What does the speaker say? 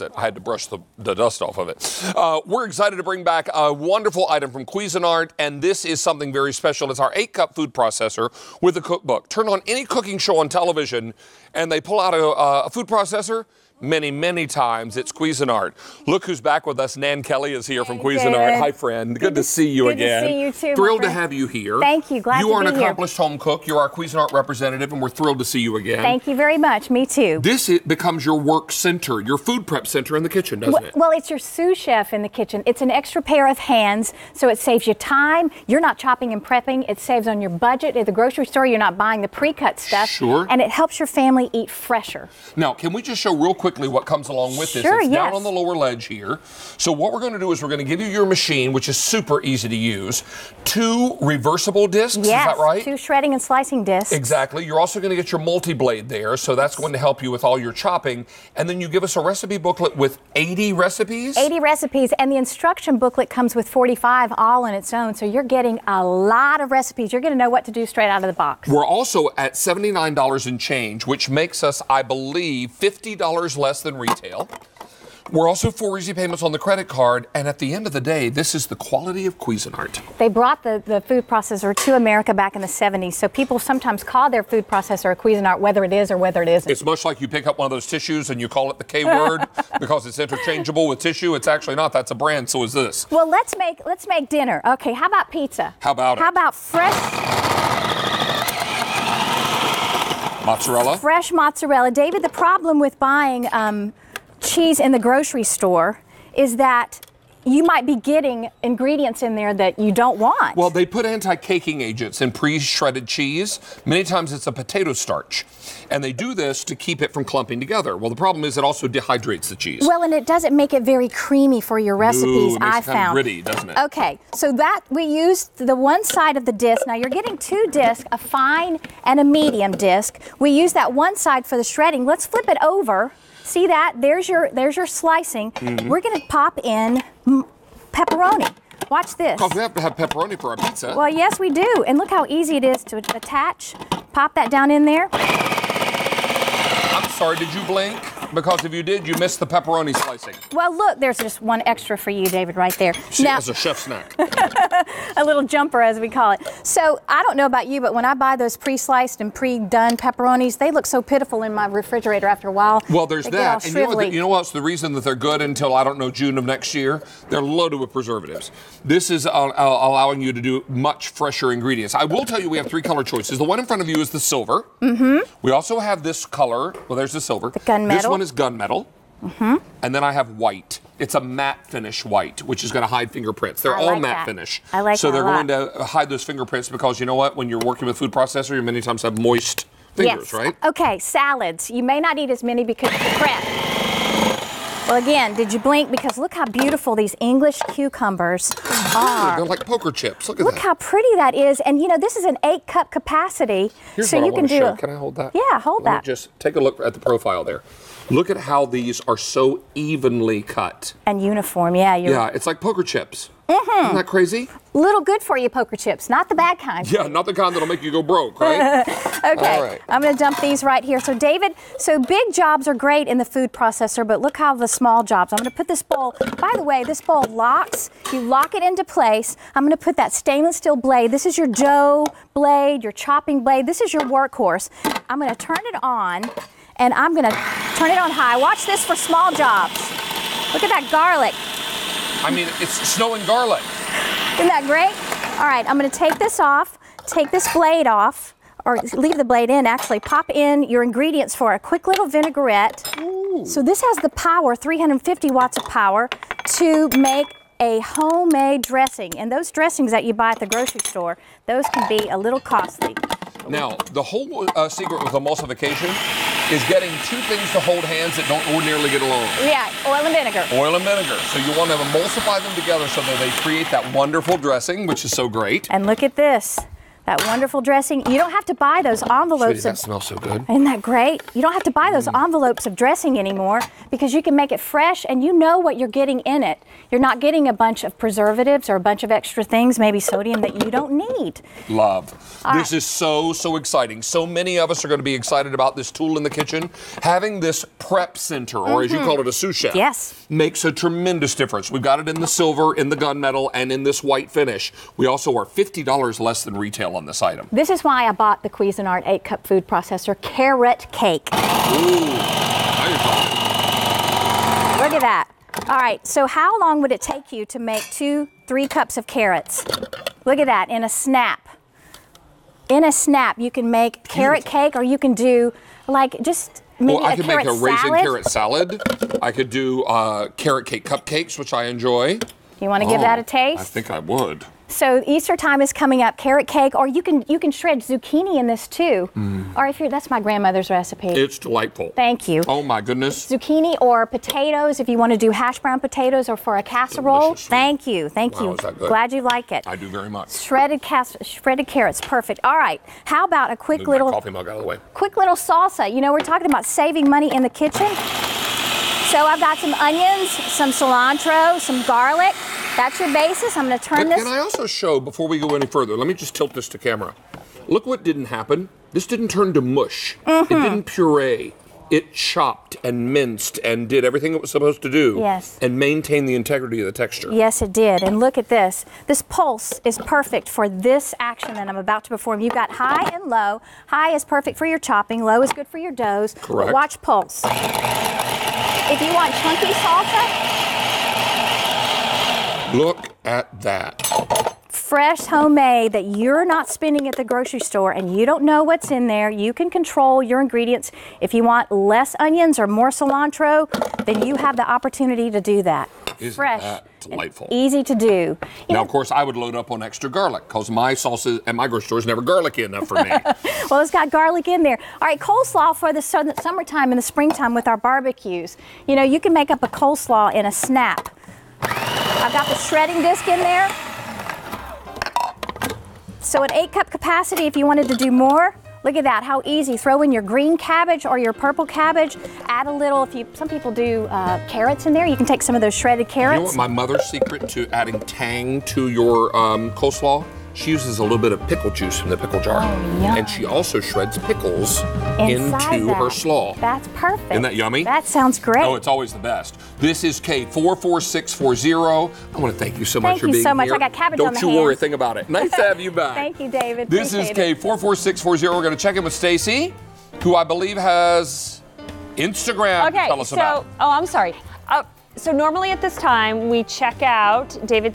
I had to brush the, the dust off of it. Uh, we're excited to bring back a wonderful item from Cuisinart, and this is something very special. It's our eight cup food processor with a cookbook. Turn on any cooking show on television, and they pull out a, a food processor many, many times. It's Cuisinart. Look who's back with us. Nan Kelly is here from Hey, Cuisinart. David. Hi, friend. Good, Good to to- see you good to again. see you too, Thrilled to have you here. Thank you. Glad You to are an accomplished home cook. You're our Cuisinart representative, and we're thrilled to see you again. Thank you very much. Me too. This it becomes your work center, your food prep center in the kitchen, doesn't Well, it? well, it's your sous chef in the kitchen. It's an extra pair of hands, so it saves you time. You're not chopping and prepping. It saves on your budget. At the grocery store, you're not buying the pre-cut stuff. Sure. And it helps your family eat fresher. Now, can we just show real quickly what comes along with this? Sure, it's down on the lower ledge here. So what we're going to do is we're going to give you your machine, which is super easy to use, two reversible discs. Yes. Is that right? Two shredding and slicing discs. Exactly. You're also going to get your multi-blade there, so that's going to help you with all your chopping. And then you give us a recipe booklet with 80 recipes. 80 recipes, and the instruction booklet comes with 45 all on its own. So you're getting a lot of recipes. You're going to know what to do straight out of the box. We're also at $79 and change, which makes us, I believe, $50 less than retail. We're also for easy payments on the credit card, and at the end of the day, this is the quality of Cuisinart. They brought the, the food processor to America back in the 70s, so people sometimes call their food processor a Cuisinart, whether it is or whether it isn't. It's much like you pick up one of those tissues and you call it the K word because it's interchangeable with tissue. It's actually not. That's a brand. So is this. well, let's make let's make dinner. Okay, how about pizza? How about it? How about fresh Mozzarella. fresh mozzarella? David, the problem with buying um, cheese in the grocery store is that you might be getting ingredients in there that you don't want. Well, they put anti-caking agents in pre-shredded cheese. Many times it's a potato starch, and they do this to keep it from clumping together. Well, the problem is it also dehydrates the cheese. Well, and it doesn't make it very creamy for your recipes. it makes I it kinda found gritty, doesn't it? Okay, so that we used the one side of the disc. Now you're getting two discs, a fine and a medium disc. We use that one side for the shredding. Let's flip it over. See that? There's your there's your slicing. Mm-hmm. We're going to pop in mm, pepperoni. Watch this. Because we have to have pepperoni for our pizza. Well, yes, we do. And look how easy it is to attach. Pop that down in there. I'm sorry, did you blink? Because if you did, you missed the pepperoni slicing. Well, look, there's just one extra for you, David, right there. She now, has a chef snack. a little jumper, as we call it. So I don't know about you, but when I buy those pre-sliced and pre-done pepperonis, they look so pitiful in my refrigerator after a while. Well, there's They get all that. And you know, what the, you know what's the reason that they're good until, I don't know, June of next year? They're loaded with preservatives. This is uh, uh, allowing you to do much fresher ingredients. I will tell you we have three color choices. The one in front of you is the silver. Mm-hmm. We also have this color. Well, there's the silver. The gunmetal. This one is gunmetal. Mm-hmm. And then I have white. It's a matte finish white, which is going to hide fingerprints. They're I all like matte that. finish. I like So that they're going lot. to hide those fingerprints because you know what? When you're working with food processor, you many times have moist fingers, yes. right? Okay, salads. You may not eat as many because of the prep. Well, again, did you blink? Because look how beautiful these English cucumbers are. They're like poker chips. Look at Look that. how pretty that is. And you know, this is an eight cup capacity. Here's so what you I can do. show. Can I hold that? Yeah, hold Let that. Just take a look at the profile there. Look at how these are so evenly cut. and uniform. Yeah, Yeah, it's like poker chips. Mm-hmm. Isn't that crazy? little good for you poker chips, not the bad kind. Yeah, not the kind that'll make you go broke, right? Okay, All right. I'm going to dump these right here. So, David, so big jobs are great in the food processor, but look how the small jobs. I'm going to put this bowl, by the way, this bowl locks. You lock it into place. I'm going to put that stainless steel blade. This is your dough blade, your chopping blade. This is your workhorse. I'm going to turn it on, and I'm going to turn it on high. Watch this for small jobs. Look at that garlic. I mean, it's snowing garlic. Isn't that great? All right, I'm going to take this off, take this blade off, or leave the blade in actually. Pop in your ingredients for a quick little vinaigrette. So this has the power, 350 watts of power, to make a homemade dressing. And those dressings that you buy at the grocery store, those can be a little costly. Now, the whole uh, secret with emulsification is getting two things to hold hands that don't ordinarily get along. Yeah, oil and vinegar. Oil and vinegar. So you want to emulsify them together so that they create that wonderful dressing, which is so great. And look at this. That wonderful dressing. You don't have to buy those envelopes. Sweetie, that of smells so good. Isn't that great? You don't have to buy those Mm. envelopes of dressing anymore because you can make it fresh and you know what you're getting in it. You're not getting a bunch of preservatives or a bunch of extra things, maybe sodium that you don't need. Love. All this right. is so, so exciting. So many of us are going to be excited about this tool in the kitchen. Having this prep center, or as you call it, a sous chef, Mm-hmm. Yes. makes a tremendous difference. We've got it in the silver, in the gunmetal, and in this white finish. We also are $50 less than retail on this item. This is why I bought the Cuisinart 8 cup food processor carrot cake. Ooh, now you're talking. Look at that. All right, so how long would it take you to make two, three cups of carrots? Look at that in a snap. In a snap, you can make carrot cake or you can do like just maybe Well, I could make a raisin salad. carrot salad. I could do uh, carrot cake cupcakes, which I enjoy. You want to give that a Oh, taste? I think I would. So Easter time is coming up. Carrot cake, or you can you can shred zucchini in this too. Or if you're that's my grandmother's recipe. Mm. It's delightful. Thank you. Oh my goodness. Zucchini or potatoes if you want to do hash brown potatoes or for a casserole. Delicious. Thank you. Thank Wow, you. is that good? Glad you like it. I do very much. Shredded cas- shredded carrots, perfect. All right. How about a quick Move little coffee mug out of the way. quick little salsa? You know, we're talking about saving money in the kitchen. So I've got some onions, some cilantro, some garlic. That's your basis. I'm going to turn Can, this. can I also show before we go any further? Let me just tilt this to camera. Look what didn't happen. This didn't turn to mush. Mm-hmm. It didn't puree. It chopped and minced and did everything it was supposed to do. Yes. And maintained the integrity of the texture. Yes, it did. And look at this. This pulse is perfect for this action that I'm about to perform. You've got high and low. High is perfect for your chopping. Low is good for your doughs. Correct. watch pulse. If you want chunky salsa, Look at that. fresh homemade that you're not spending at the grocery store and you don't know what's in there, you can control your ingredients. If you want less onions or more cilantro, then you have the opportunity to do that. Isn't fresh. that and delightful? Easy to do. You Now, know, of course, I would load up on extra garlic because my salsa at my grocery store is never garlicky enough for me. Well, it's got garlic in there. All right, coleslaw for the summertime and the springtime with our barbecues. You know, you can make up a coleslaw in a snap. I've got the shredding disc in there. So an eight cup capacity if you wanted to do more. Look at that, how easy. Throw in your green cabbage or your purple cabbage. Add a little, if you, some people do uh, carrots in there. You can take some of those shredded carrots. You know what my mother's secret to adding tang to your um, coleslaw? She uses a little bit of pickle juice from the pickle jar. Oh, and she also shreds pickles Inside into that. her slaw. That's perfect. Isn't that yummy? That sounds great. Oh, it's always the best. This is K44640. I want to thank you so much Thank for being here. Thank you so much. here. I got cabbage Don't on the you worry a hands. thing about it. Nice to have you back. Thank you, David. This is Appreciate it. K44640. We're going to check in with Stacy, who I believe has Instagram. Okay, to Tell us so about. oh, I'm sorry. Uh, so normally at this time we check out David's